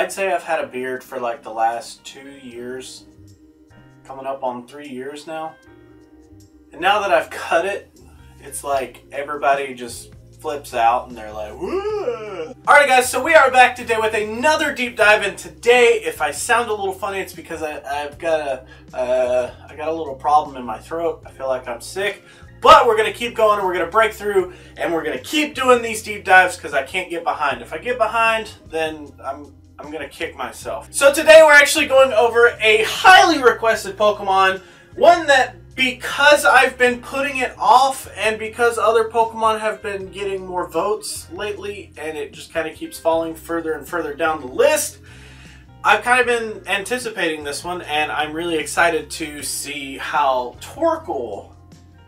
I'd say I've had a beard for like the last two years, coming up on three years now. And now that I've cut it, it's like everybody just flips out and they're like, Whoa. Alright guys, so we are back today with another deep dive and today, if I sound a little funny, it's because I, have got a, uh, I got a little problem in my throat. I feel like I'm sick. But we're going to keep going and we're going to break through and we're going to keep doing these deep dives because I can't get behind. If I get behind, then I'm I'm gonna kick myself. So today we're actually going over a highly requested Pokemon, one that because I've been putting it off and because other Pokemon have been getting more votes lately and it just kind of keeps falling further and further down the list, I've kind of been anticipating this one and I'm really excited to see how Torkoal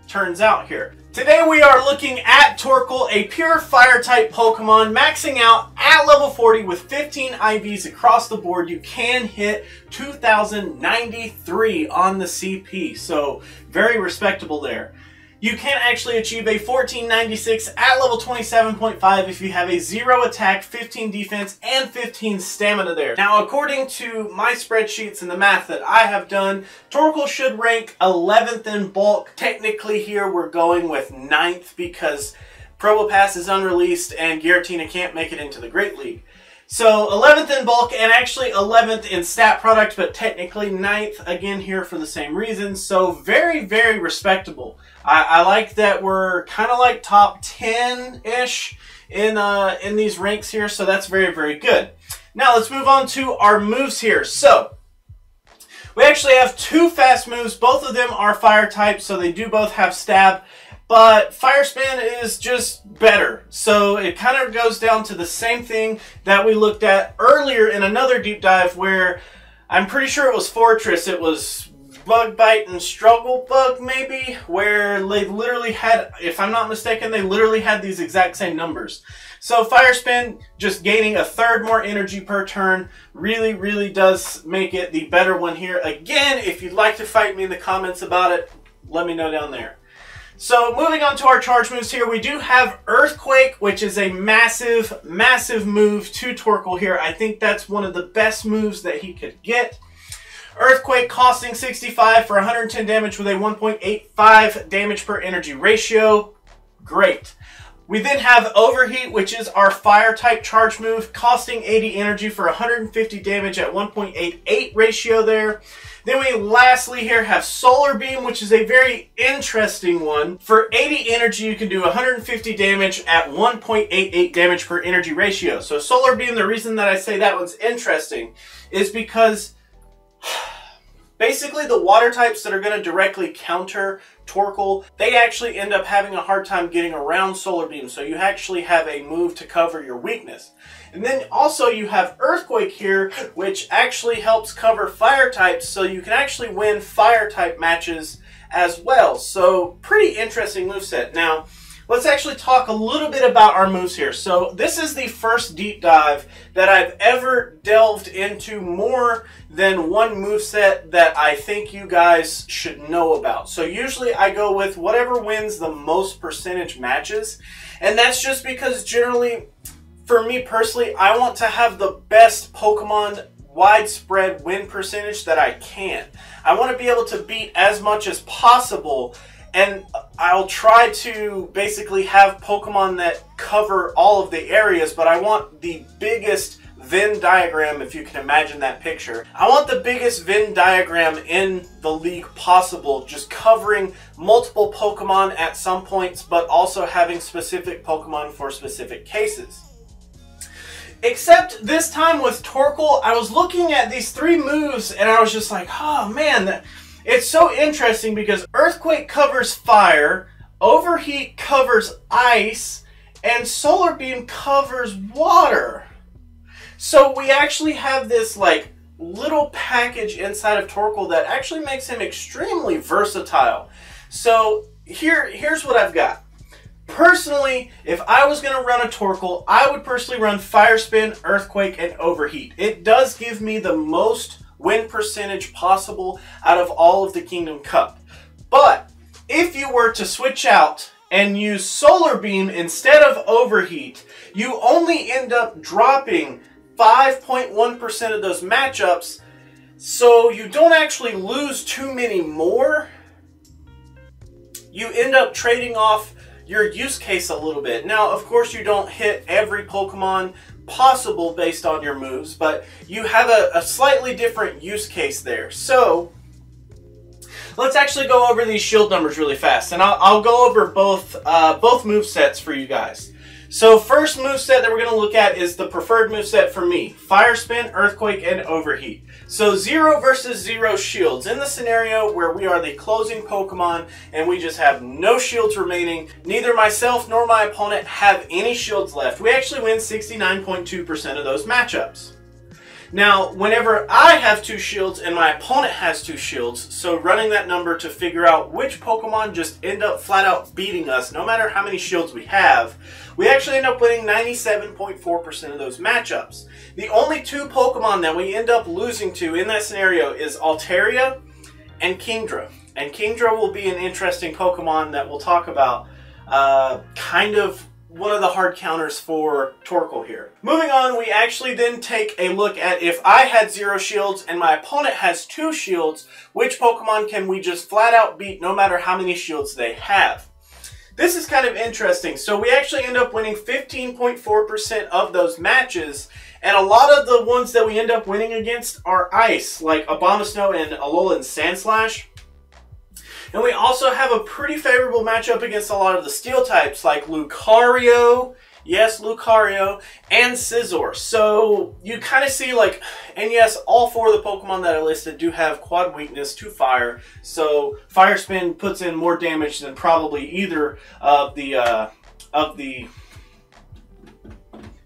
turns out here. Today we are looking at Torkoal, a pure fire type Pokemon, maxing out at level 40 with 15 IVs across the board. You can hit 2093 on the CP, so very respectable there. You can actually achieve a 1496 at level 27.5 if you have a 0 attack, 15 defense, and 15 stamina there. Now, according to my spreadsheets and the math that I have done, Torkoal should rank 11th in bulk. Technically here we're going with 9th because Probopass is unreleased and Giratina can't make it into the Great League. So 11th in bulk and actually 11th in stat product, but technically 9th again here for the same reason. So very, very respectable. I, I like that we're kind of like top 10-ish in, uh, in these ranks here. So that's very, very good. Now let's move on to our moves here. So we actually have two fast moves. Both of them are fire types, so they do both have stab. But Fire Spin is just better. So it kind of goes down to the same thing that we looked at earlier in another deep dive where I'm pretty sure it was Forretress. It was Bug Bite and Struggle Bug, maybe, where they literally had, if I'm not mistaken, they literally had these exact same numbers. So Fire Spin, just gaining a third more energy per turn, really, really does make it the better one here. Again, if you'd like to fight me in the comments about it, let me know down there. So moving on to our charge moves here, we do have Earthquake, which is a massive, massive move to Torkoal here. I think that's one of the best moves that he could get. Earthquake costing 65 for 110 damage with a 1.85 damage per energy ratio. Great. We then have Overheat, which is our fire type charge move, costing 80 energy for 150 damage at 1.88 ratio there. Then we lastly here have Solar Beam, which is a very interesting one. For 80 energy, you can do 150 damage at 1.88 damage per energy ratio. So Solar Beam, the reason that I say that one's interesting is because basically the water types that are going to directly counter Torkoal, they actually end up having a hard time getting around Solar Beam, so you actually have a move to cover your weakness. And then also you have Earthquake here, which actually helps cover Fire types, so you can actually win Fire type matches as well. So pretty interesting move set. Now, let's actually talk a little bit about our moves here. So this is the first deep dive that I've ever delved into more than one move set that I think you guys should know about. So usually I go with whatever wins the most percentage matches. And that's just because generally, for me personally, I want to have the best Pokemon widespread win percentage that I can. I want to be able to beat as much as possible and I'll try to basically have Pokemon that cover all of the areas, but I want the biggest Venn diagram, if you can imagine that picture. I want the biggest Venn diagram in the league possible, just covering multiple Pokemon at some points, but also having specific Pokemon for specific cases. Except this time with Torkoal, I was looking at these three moves and I was just like, oh man, it's so interesting because Earthquake covers fire, Overheat covers ice, and Solar Beam covers water. So we actually have this like little package inside of Torkoal that actually makes him extremely versatile. So here, here's what I've got. Personally, if I was going to run a Torkoal, I would personally run Fire Spin, Earthquake, and Overheat. It does give me the most win percentage possible out of all of the Kingdom Cup. But if you were to switch out and use Solar Beam instead of Overheat, you only end up dropping 5.1% of those matchups, so you don't actually lose too many more. You end up trading off your use case a little bit. Now, of course, you don't hit every Pokemon possible based on your moves, but you have a, a slightly different use case there. So, let's actually go over these shield numbers really fast, and I'll, I'll go over both uh, both move sets for you guys. So first move set that we're going to look at is the preferred move set for me. Fire Spin, Earthquake, and Overheat. So zero versus zero shields. In the scenario where we are the closing Pokemon and we just have no shields remaining, neither myself nor my opponent have any shields left. We actually win 69.2% of those matchups. Now, whenever I have two shields and my opponent has two shields, so running that number to figure out which Pokemon just end up flat out beating us, no matter how many shields we have, we actually end up winning 97.4% of those matchups. The only two Pokemon that we end up losing to in that scenario is Altaria and Kingdra. And Kingdra will be an interesting Pokemon that we'll talk about uh, kind of one of the hard counters for Torkoal here. Moving on, we actually then take a look at if I had zero shields and my opponent has two shields, which Pokemon can we just flat out beat no matter how many shields they have? This is kind of interesting. So we actually end up winning 15.4% of those matches, and a lot of the ones that we end up winning against are ice, like Abomasnow and Alolan Sandslash. And we also have a pretty favorable matchup against a lot of the steel types like Lucario, yes, Lucario, and Scizor. So you kind of see like, and yes, all four of the Pokemon that I listed do have quad weakness to fire. So Fire Spin puts in more damage than probably either of the, uh, of the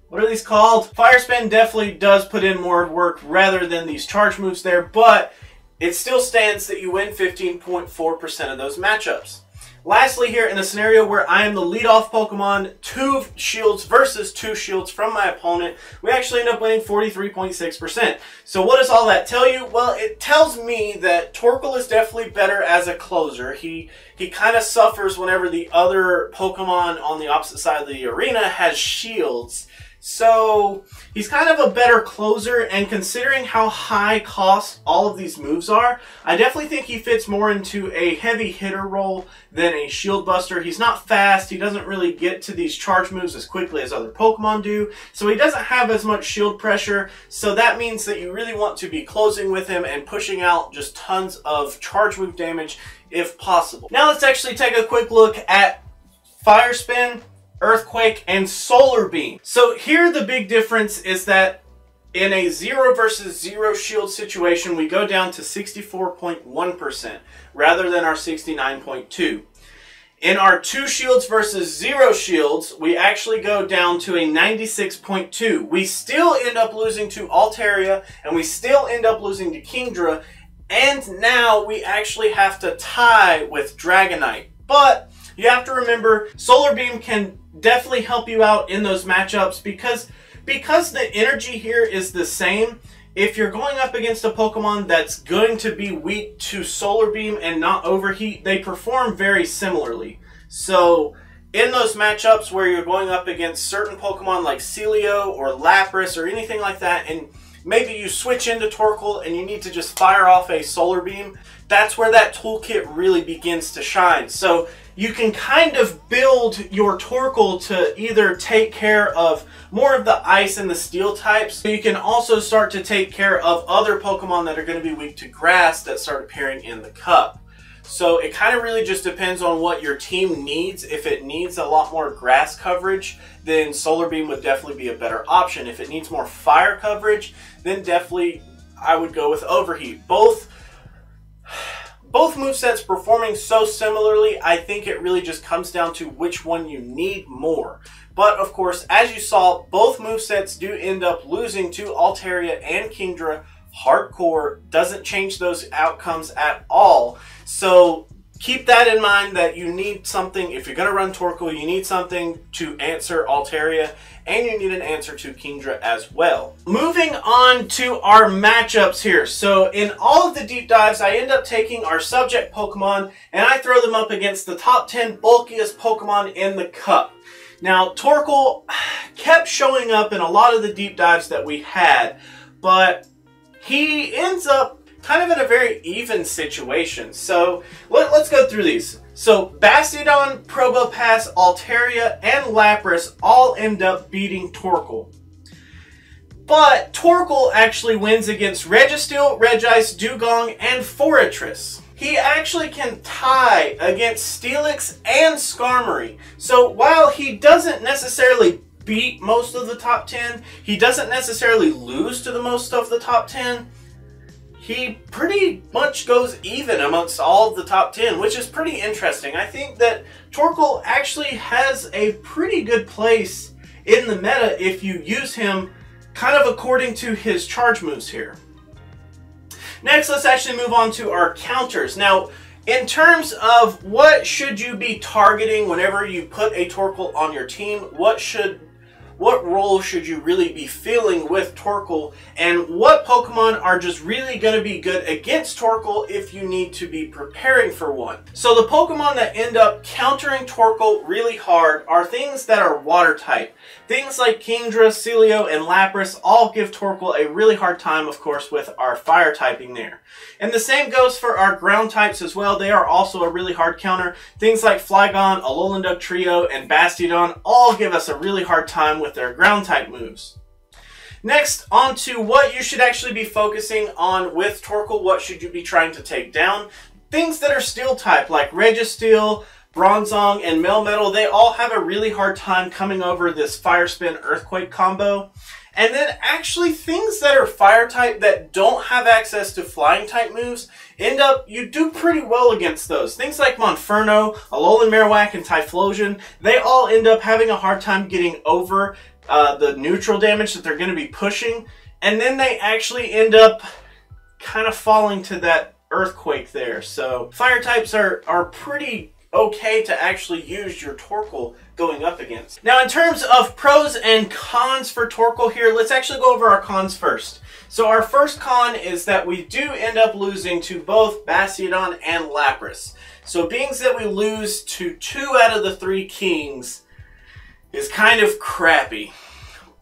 what are these called? Fire Spin definitely does put in more work rather than these charge moves there, but it still stands that you win 15.4% of those matchups. Lastly here, in the scenario where I am the leadoff Pokemon, two shields versus two shields from my opponent, we actually end up winning 43.6%. So what does all that tell you? Well, it tells me that Torkoal is definitely better as a closer. He he kind of suffers whenever the other Pokemon on the opposite side of the arena has shields. So he's kind of a better closer, and considering how high cost all of these moves are, I definitely think he fits more into a heavy hitter role than a shield buster. He's not fast, he doesn't really get to these charge moves as quickly as other Pokemon do, so he doesn't have as much shield pressure, so that means that you really want to be closing with him and pushing out just tons of charge move damage if possible. Now let's actually take a quick look at Fire Spin Earthquake, and Solar Beam. So here the big difference is that in a 0 versus 0 shield situation, we go down to 64.1% rather than our 69.2. In our 2 shields versus 0 shields, we actually go down to a 96.2. We still end up losing to Altaria, and we still end up losing to Kingdra, and now we actually have to tie with Dragonite. But you have to remember, Solar Beam can definitely help you out in those matchups because because the energy here is the same. If you're going up against a Pokemon that's going to be weak to Solar Beam and not Overheat, they perform very similarly. So in those matchups where you're going up against certain Pokemon like Sealeo or Lapras or anything like that, and maybe you switch into Torkoal and you need to just fire off a Solar Beam, that's where that toolkit really begins to shine. So you can kind of build your Torkoal to either take care of more of the ice and the steel types. But You can also start to take care of other Pokemon that are going to be weak to grass that start appearing in the cup. So it kind of really just depends on what your team needs. If it needs a lot more grass coverage, then Solar Beam would definitely be a better option. If it needs more fire coverage, then definitely I would go with Overheat. Both both movesets performing so similarly, I think it really just comes down to which one you need more. But of course, as you saw, both movesets do end up losing to Altaria and Kingdra. Hardcore doesn't change those outcomes at all. So keep that in mind that you need something, if you're going to run Torkoal, you need something to answer Altaria, and you need an answer to Kingdra as well. Moving on to our matchups here. So in all of the deep dives, I end up taking our subject Pokemon, and I throw them up against the top 10 bulkiest Pokemon in the cup. Now, Torkoal kept showing up in a lot of the deep dives that we had, but he ends up kind of in a very even situation. So let, us go through these. So Bastiodon, Probopass, Altaria, and Lapras all end up beating Torkoal. But Torkoal actually wins against Registeel, Regice, Dewgong, and Forretress. He actually can tie against Steelix and Skarmory. So while he doesn't necessarily beat most of the top 10, he doesn't necessarily lose to the most of the top 10, he pretty much goes even amongst all of the top 10, which is pretty interesting. I think that Torkoal actually has a pretty good place in the meta if you use him kind of according to his charge moves here. Next, let's actually move on to our counters. Now, in terms of what should you be targeting whenever you put a Torkoal on your team, what should what role should you really be filling with Torkoal, and what Pokemon are just really going to be good against Torkoal if you need to be preparing for one. So the Pokemon that end up countering Torkoal really hard are things that are water type. Things like Kingdra, Sealeo, and Lapras all give Torkoal a really hard time, of course, with our fire typing there. And the same goes for our ground types as well. They are also a really hard counter. Things like Flygon, Alolan Dugtrio, and Bastiodon all give us a really hard time with their ground type moves. Next, on to what you should actually be focusing on with Torkoal. What should you be trying to take down? Things that are steel type, like Registeel, Bronzong, and Melmetal, they all have a really hard time coming over this Fire Spin Earthquake combo. And then actually things that are fire type that don't have access to flying type moves end up, you do pretty well against those. Things like Monferno, Alolan Marowak, and Typhlosion, they all end up having a hard time getting over uh, the neutral damage that they're going to be pushing. And then they actually end up kind of falling to that earthquake there. So fire types are, are pretty okay to actually use your Torkoal going up against. Now in terms of pros and cons for Torkoal here, let's actually go over our cons first. So our first con is that we do end up losing to both Bastiodon and Lapras. So being that we lose to two out of the three kings is kind of crappy.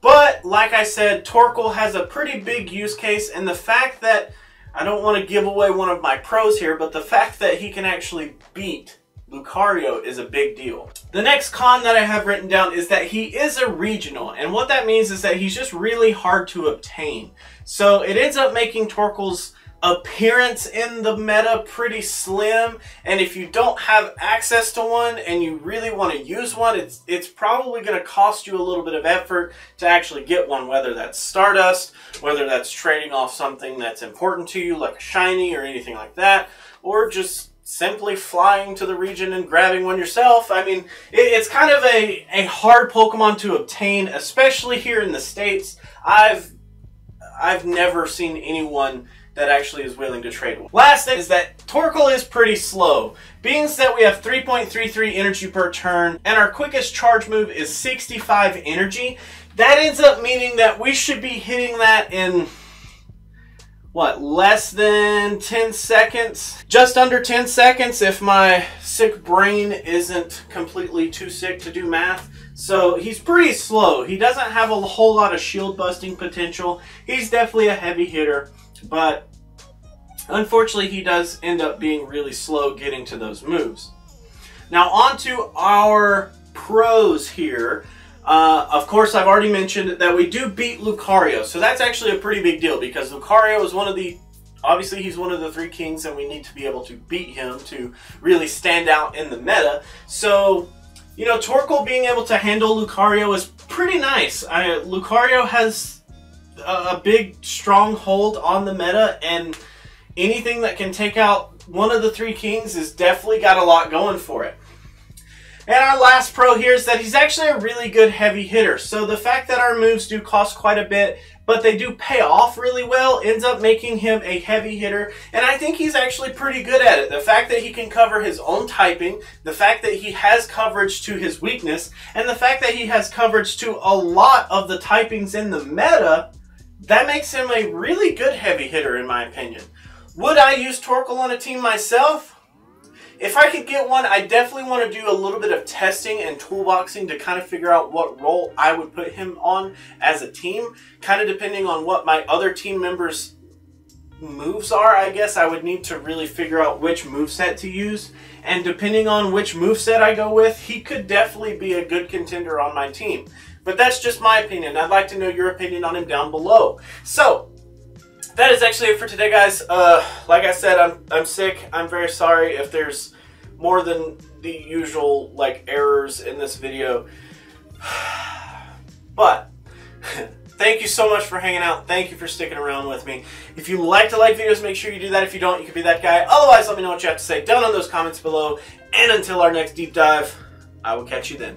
But like I said, Torkoal has a pretty big use case and the fact that I don't want to give away one of my pros here, but the fact that he can actually beat Lucario is a big deal. The next con that I have written down is that he is a regional, and what that means is that he's just really hard to obtain. So it ends up making Torkoal's appearance in the meta pretty slim and if you don't have access to one and you really want to use one it's it's probably going to cost you a little bit of effort to actually get one whether that's Stardust whether that's trading off something that's important to you like a shiny or anything like that or just simply flying to the region and grabbing one yourself. I mean, it's kind of a, a hard Pokemon to obtain, especially here in the States. I've I've never seen anyone that actually is willing to trade one. Last thing is that Torkoal is pretty slow. Being that we have 3.33 energy per turn, and our quickest charge move is 65 energy, that ends up meaning that we should be hitting that in what, less than 10 seconds? Just under 10 seconds if my sick brain isn't completely too sick to do math. So he's pretty slow. He doesn't have a whole lot of shield busting potential. He's definitely a heavy hitter, but unfortunately he does end up being really slow getting to those moves. Now on to our pros here. Uh, of course, I've already mentioned that we do beat Lucario, so that's actually a pretty big deal because Lucario is one of the obviously he's one of the three kings and we need to be able to beat him to really stand out in the meta. So, you know, Torkoal being able to handle Lucario is pretty nice. I, Lucario has a, a big stronghold on the meta and anything that can take out one of the three kings has definitely got a lot going for it. And our last pro here is that he's actually a really good heavy hitter. So the fact that our moves do cost quite a bit, but they do pay off really well, ends up making him a heavy hitter. And I think he's actually pretty good at it. The fact that he can cover his own typing, the fact that he has coverage to his weakness, and the fact that he has coverage to a lot of the typings in the meta, that makes him a really good heavy hitter in my opinion. Would I use Torkoal on a team myself? If I could get one, I definitely want to do a little bit of testing and toolboxing to kind of figure out what role I would put him on as a team, kind of depending on what my other team members moves are, I guess I would need to really figure out which move set to use. And depending on which move set I go with, he could definitely be a good contender on my team. But that's just my opinion. I'd like to know your opinion on him down below. So, that is actually it for today, guys. Uh, like I said, I'm, I'm sick. I'm very sorry if there's more than the usual like errors in this video. But thank you so much for hanging out. Thank you for sticking around with me. If you like to like videos, make sure you do that. If you don't, you can be that guy. Otherwise, let me know what you have to say down in those comments below. And until our next deep dive, I will catch you then.